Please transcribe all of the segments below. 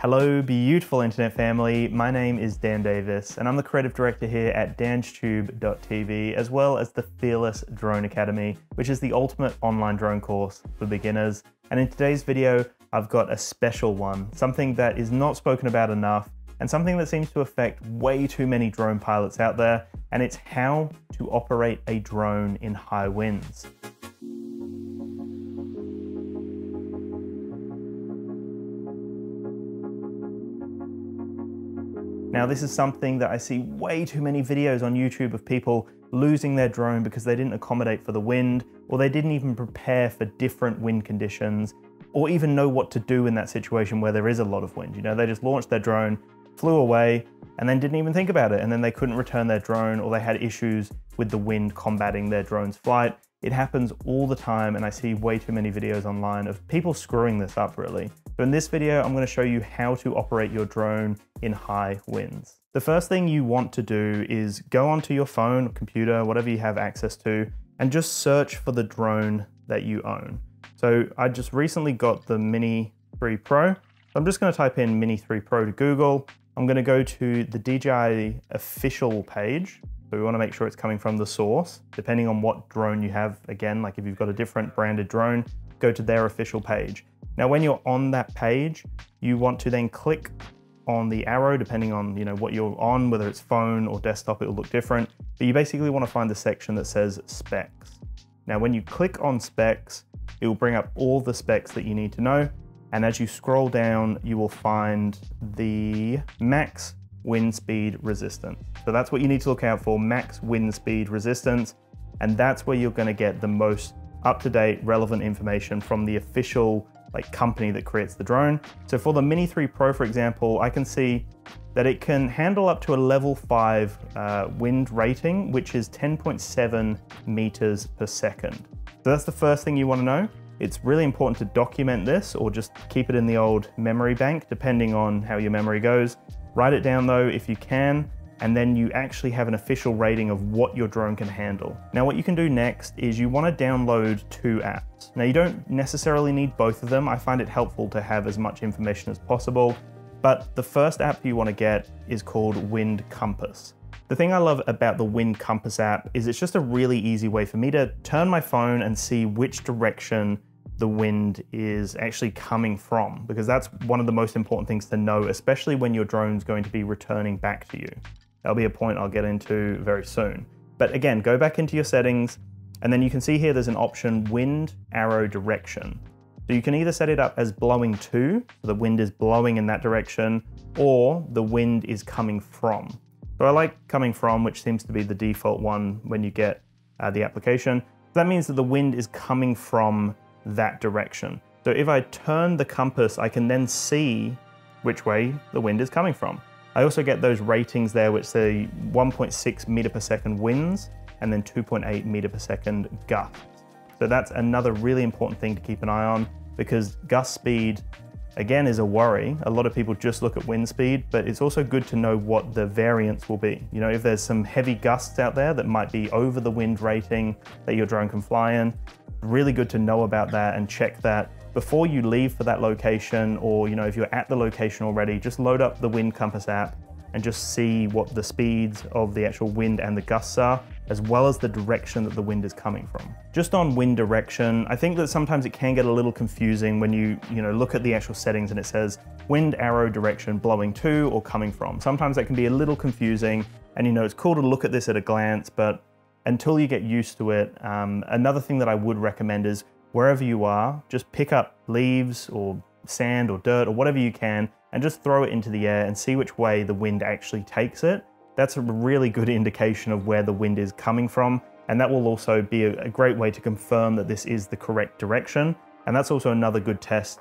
Hello, beautiful internet family. My name is Dan Davis, and I'm the creative director here at danstube.tv, as well as the Fearless Drone Academy, which is the ultimate online drone course for beginners. And in today's video, I've got a special one, something that is not spoken about enough, and something that seems to affect way too many drone pilots out there, and it's how to operate a drone in high winds. Now, this is something that I see way too many videos on YouTube of people losing their drone because they didn't accommodate for the wind, or they didn't even prepare for different wind conditions, or even know what to do in that situation where there is a lot of wind. You know, they just launched their drone, flew away, and then didn't even think about it, and then they couldn't return their drone, or they had issues with the wind combating their drone's flight. It happens all the time, and I see way too many videos online of people screwing this up, really. So in this video, I'm gonna show you how to operate your drone in high winds. The first thing you want to do is go onto your phone, computer, whatever you have access to, and just search for the drone that you own. So I just recently got the Mini 3 Pro. I'm just gonna type in Mini 3 Pro to Google. I'm gonna go to the DJI official page. So we wanna make sure it's coming from the source, depending on what drone you have. Again, like if you've got a different branded drone, go to their official page. Now, when you're on that page, you want to then click on the arrow, depending on you know what you're on, whether it's phone or desktop, it'll look different. But you basically want to find the section that says specs. Now, when you click on specs, it will bring up all the specs that you need to know. And as you scroll down, you will find the max wind speed resistance. So that's what you need to look out for, max wind speed resistance. And that's where you're gonna get the most up-to-date relevant information from the official like company that creates the drone. So for the Mini 3 Pro, for example, I can see that it can handle up to a level 5 uh, wind rating, which is 10.7 meters per second. So that's the first thing you want to know. It's really important to document this or just keep it in the old memory bank, depending on how your memory goes. Write it down though if you can, and then you actually have an official rating of what your drone can handle. Now what you can do next is you want to download two apps. Now you don't necessarily need both of them. I find it helpful to have as much information as possible, but the first app you want to get is called Wind Compass. The thing I love about the Wind Compass app is it's just a really easy way for me to turn my phone and see which direction the wind is actually coming from, because that's one of the most important things to know, especially when your drone's going to be returning back to you. That'll be a point I'll get into very soon. But again, go back into your settings, and then you can see here there's an option wind arrow direction. So you can either set it up as blowing to, so the wind is blowing in that direction, or the wind is coming from. So I like coming from, which seems to be the default one when you get uh, the application. So that means that the wind is coming from that direction. So if I turn the compass, I can then see which way the wind is coming from. I also get those ratings there which say 1.6 meter per second winds and then 2.8 meter per second gusts. So that's another really important thing to keep an eye on because gust speed, again, is a worry. A lot of people just look at wind speed, but it's also good to know what the variance will be. You know, if there's some heavy gusts out there that might be over the wind rating that your drone can fly in, really good to know about that and check that before you leave for that location or you know if you're at the location already, just load up the Wind Compass app and just see what the speeds of the actual wind and the gusts are, as well as the direction that the wind is coming from. Just on wind direction, I think that sometimes it can get a little confusing when you, you know, look at the actual settings and it says wind arrow direction blowing to or coming from. Sometimes that can be a little confusing and you know, it's cool to look at this at a glance, but until you get used to it, um, another thing that I would recommend is wherever you are, just pick up leaves or sand or dirt or whatever you can and just throw it into the air and see which way the wind actually takes it. That's a really good indication of where the wind is coming from. And that will also be a, great way to confirm that this is the correct direction. And that's also another good test.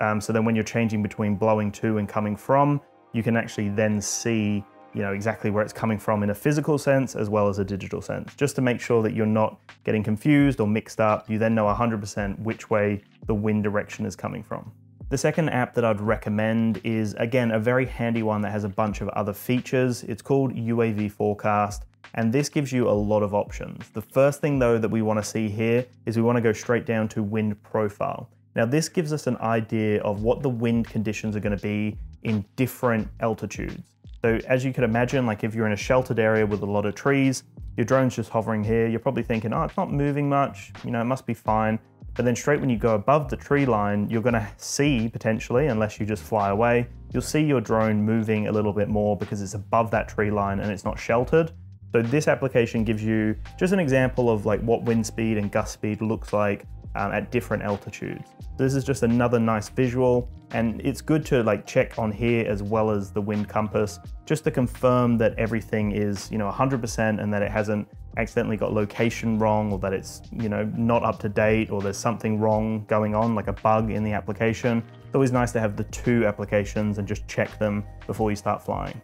Um, so then when you're changing between blowing to and coming from, you can actually then see you know exactly where it's coming from in a physical sense as well as a digital sense, just to make sure that you're not getting confused or mixed up. You then know 100% which way the wind direction is coming from. The second app that I'd recommend is, again, a very handy one that has a bunch of other features. It's called UAV Forecast, and this gives you a lot of options. The first thing though that we wanna see here is we wanna go straight down to wind profile. Now this gives us an idea of what the wind conditions are gonna be in different altitudes. So as you can imagine, like if you're in a sheltered area with a lot of trees, your drone's just hovering here, you're probably thinking, oh, it's not moving much, you know, it must be fine. But then straight when you go above the tree line, you're gonna see potentially, unless you just fly away, you'll see your drone moving a little bit more because it's above that tree line and it's not sheltered. So this application gives you just an example of like what wind speed and gust speed looks like um, at different altitudes. This is just another nice visual and it's good to like check on here as well as the wind compass just to confirm that everything is, you know, 100% and that it hasn't accidentally got location wrong or that it's, you know, not up to date or there's something wrong going on like a bug in the application. It's always nice to have the two applications and just check them before you start flying.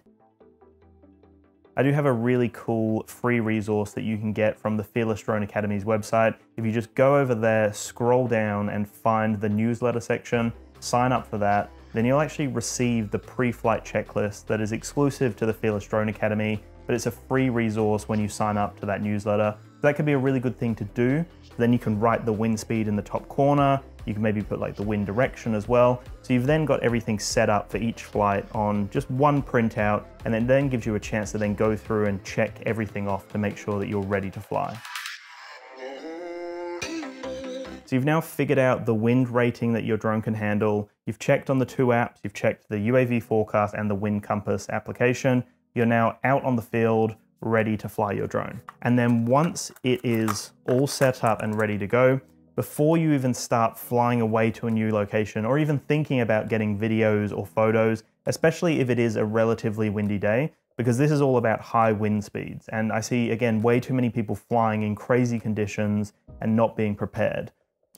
I do have a really cool free resource that you can get from the Fearless Drone Academy's website. If you just go over there, scroll down and find the newsletter section, sign up for that, then you'll actually receive the pre-flight checklist that is exclusive to the Fearless Drone Academy, but it's a free resource when you sign up to that newsletter. That could be a really good thing to do. Then you can write the wind speed in the top corner, you can maybe put like the wind direction as well. So you've then got everything set up for each flight on just one printout and then then gives you a chance to then go through and check everything off to make sure that you're ready to fly. So you've now figured out the wind rating that your drone can handle. You've checked on the two apps, you've checked the UAV forecast and the wind compass application. You're now out on the field, ready to fly your drone. And then once it is all set up and ready to go, before you even start flying away to a new location or even thinking about getting videos or photos, especially if it is a relatively windy day, because this is all about high wind speeds. And I see, again, way too many people flying in crazy conditions and not being prepared.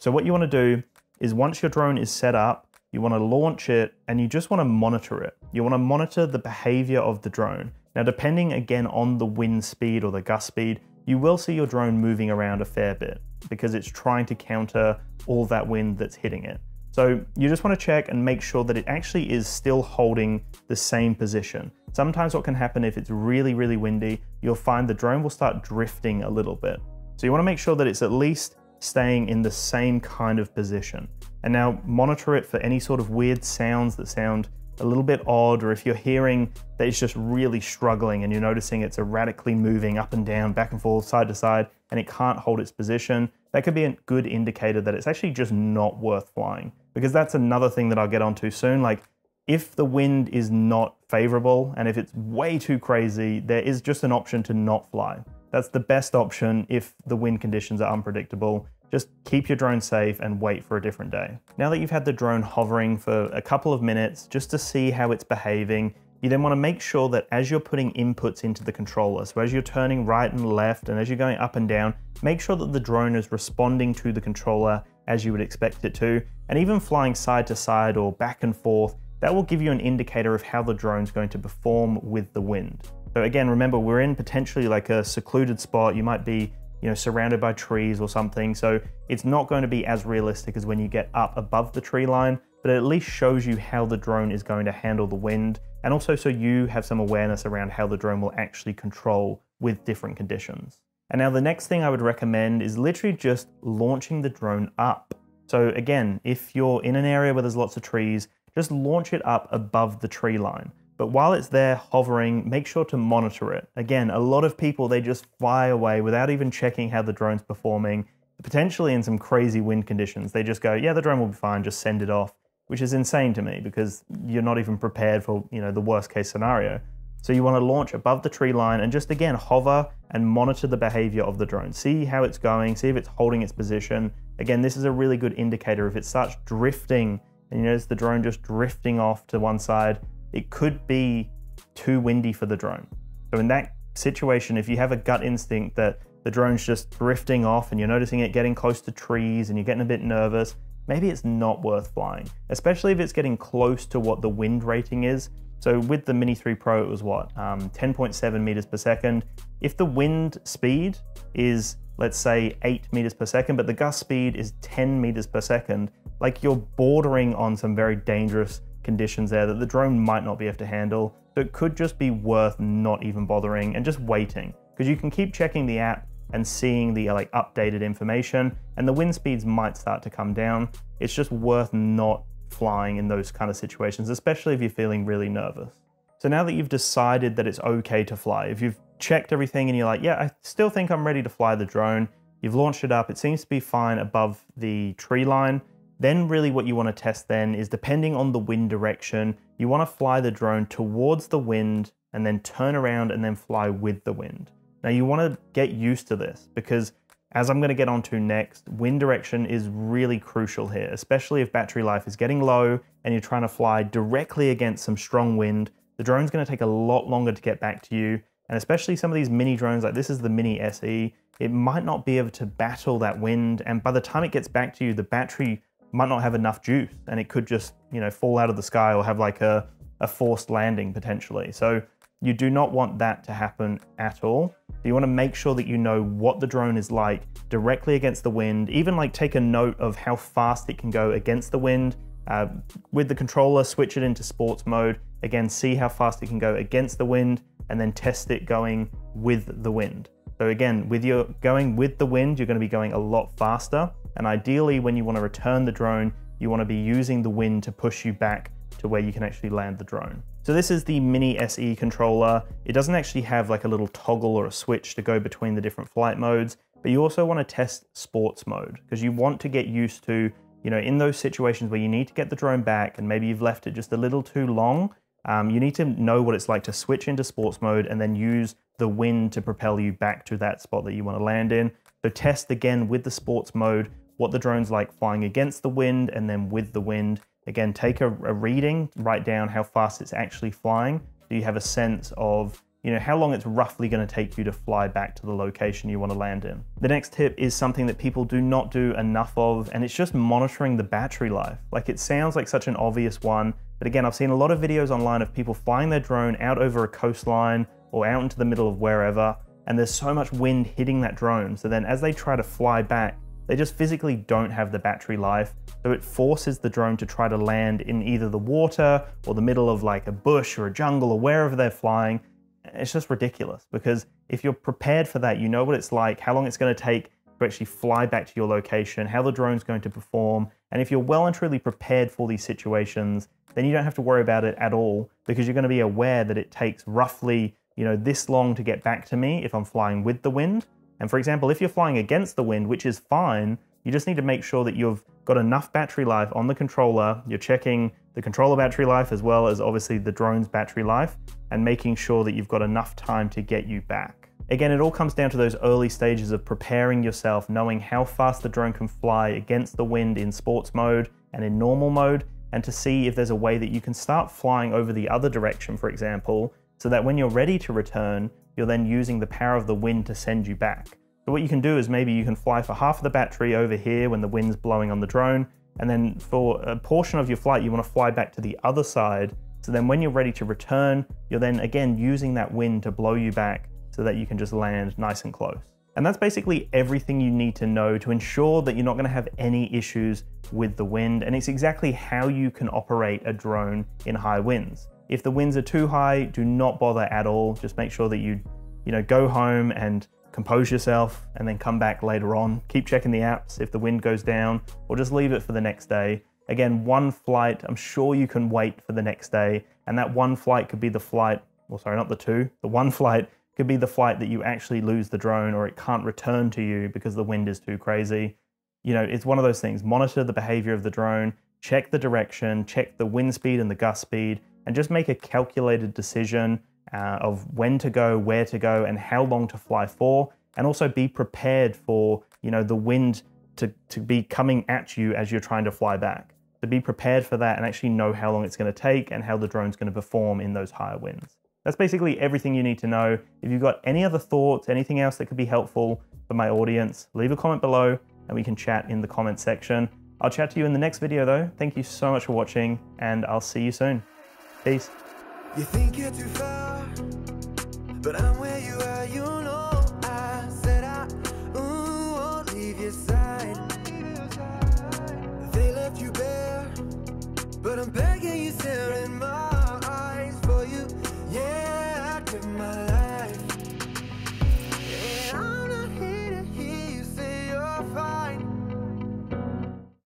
So what you wanna do is once your drone is set up, you wanna launch it and you just wanna monitor it. You wanna monitor the behavior of the drone. Now, depending again on the wind speed or the gust speed, you will see your drone moving around a fair bit because it's trying to counter all that wind that's hitting it. So you just want to check and make sure that it actually is still holding the same position. Sometimes what can happen if it's really, really windy, you'll find the drone will start drifting a little bit. So you want to make sure that it's at least staying in the same kind of position. And now monitor it for any sort of weird sounds that sound a little bit odd, or if you're hearing that it's just really struggling and you're noticing it's erratically moving up and down, back and forth, side to side, and it can't hold its position, that could be a good indicator that it's actually just not worth flying. Because that's another thing that I'll get onto soon. Like, if the wind is not favorable and if it's way too crazy, there is just an option to not fly. That's the best option if the wind conditions are unpredictable just keep your drone safe and wait for a different day. Now that you've had the drone hovering for a couple of minutes just to see how it's behaving, you then want to make sure that as you're putting inputs into the controller, so as you're turning right and left and as you're going up and down, make sure that the drone is responding to the controller as you would expect it to, and even flying side to side or back and forth, that will give you an indicator of how the drone's going to perform with the wind. So again, remember we're in potentially like a secluded spot, you might be you know, surrounded by trees or something. So it's not going to be as realistic as when you get up above the tree line, but it at least shows you how the drone is going to handle the wind. And also so you have some awareness around how the drone will actually control with different conditions. And now the next thing I would recommend is literally just launching the drone up. So again, if you're in an area where there's lots of trees, just launch it up above the tree line. But while it's there hovering, make sure to monitor it. Again, a lot of people, they just fly away without even checking how the drone's performing, potentially in some crazy wind conditions. They just go, yeah, the drone will be fine, just send it off, which is insane to me because you're not even prepared for, you know, the worst case scenario. So you want to launch above the tree line and just again hover and monitor the behavior of the drone. See how it's going, see if it's holding its position. Again, this is a really good indicator. If it starts drifting and you notice the drone just drifting off to one side, it could be too windy for the drone. So in that situation, if you have a gut instinct that the drone's just drifting off and you're noticing it getting close to trees and you're getting a bit nervous, maybe it's not worth flying, especially if it's getting close to what the wind rating is. So with the Mini 3 Pro, it was what, um, 10.7 meters per second. If the wind speed is, let's say, 8 meters per second, but the gust speed is 10 meters per second, like you're bordering on some very dangerous conditions there that the drone might not be able to handle. So it could just be worth not even bothering and just waiting because you can keep checking the app and seeing the uh, like updated information and the wind speeds might start to come down. It's just worth not flying in those kind of situations, especially if you're feeling really nervous. So now that you've decided that it's okay to fly, if you've checked everything and you're like, yeah, I still think I'm ready to fly the drone, you've launched it up, it seems to be fine above the tree line, then really what you want to test then is depending on the wind direction, you want to fly the drone towards the wind and then turn around and then fly with the wind. Now you want to get used to this because as I'm going to get onto next, wind direction is really crucial here, especially if battery life is getting low and you're trying to fly directly against some strong wind. The drone's going to take a lot longer to get back to you. And especially some of these mini drones, like this is the Mini SE, it might not be able to battle that wind. And by the time it gets back to you, the battery might not have enough juice and it could just, you know, fall out of the sky or have like a, a forced landing potentially. So you do not want that to happen at all. You want to make sure that you know what the drone is like directly against the wind, even like take a note of how fast it can go against the wind. Uh, with the controller, switch it into sports mode. Again, see how fast it can go against the wind and then test it going with the wind. So again, with your going with the wind, you're going to be going a lot faster. And ideally, when you want to return the drone, you want to be using the wind to push you back to where you can actually land the drone. So this is the Mini SE controller. It doesn't actually have like a little toggle or a switch to go between the different flight modes, but you also want to test sports mode because you want to get used to, you know, in those situations where you need to get the drone back and maybe you've left it just a little too long, um, you need to know what it's like to switch into sports mode and then use the wind to propel you back to that spot that you want to land in. So test again with the sports mode what the drone's like flying against the wind and then with the wind Again, take a, a reading, write down how fast it's actually flying, so you have a sense of you know, how long it's roughly going to take you to fly back to the location you want to land in. The next tip is something that people do not do enough of, and it's just monitoring the battery life. Like it sounds like such an obvious one, but again, I've seen a lot of videos online of people flying their drone out over a coastline or out into the middle of wherever, and there's so much wind hitting that drone. So then as they try to fly back, they just physically don't have the battery life, so it forces the drone to try to land in either the water or the middle of like a bush or a jungle or wherever they're flying. It's just ridiculous because if you're prepared for that, you know what it's like, how long it's going to take to actually fly back to your location, how the drone's going to perform. And if you're well and truly prepared for these situations, then you don't have to worry about it at all because you're going to be aware that it takes roughly, you know, this long to get back to me if I'm flying with the wind and for example, if you're flying against the wind, which is fine, you just need to make sure that you've got enough battery life on the controller. You're checking the controller battery life as well as obviously the drone's battery life and making sure that you've got enough time to get you back. Again, it all comes down to those early stages of preparing yourself, knowing how fast the drone can fly against the wind in sports mode and in normal mode, and to see if there's a way that you can start flying over the other direction, for example, so that when you're ready to return, you're then using the power of the wind to send you back. So what you can do is maybe you can fly for half of the battery over here when the wind's blowing on the drone, and then for a portion of your flight, you want to fly back to the other side. So then when you're ready to return, you're then again using that wind to blow you back so that you can just land nice and close. And that's basically everything you need to know to ensure that you're not going to have any issues with the wind. And it's exactly how you can operate a drone in high winds. If the winds are too high, do not bother at all. Just make sure that you, you know, go home and compose yourself and then come back later on. Keep checking the apps if the wind goes down or just leave it for the next day. Again, one flight, I'm sure you can wait for the next day. And that one flight could be the flight, well, sorry, not the two, the one flight could be the flight that you actually lose the drone or it can't return to you because the wind is too crazy. You know, it's one of those things. Monitor the behavior of the drone, check the direction, check the wind speed and the gust speed, and just make a calculated decision uh, of when to go, where to go, and how long to fly for, and also be prepared for you know the wind to, to be coming at you as you're trying to fly back. To be prepared for that and actually know how long it's going to take and how the drone's going to perform in those higher winds. That's basically everything you need to know. If you've got any other thoughts, anything else that could be helpful for my audience, leave a comment below and we can chat in the comment section. I'll chat to you in the next video though. Thank you so much for watching and I'll see you soon. Peace. You think you're too far, but I'm where you are,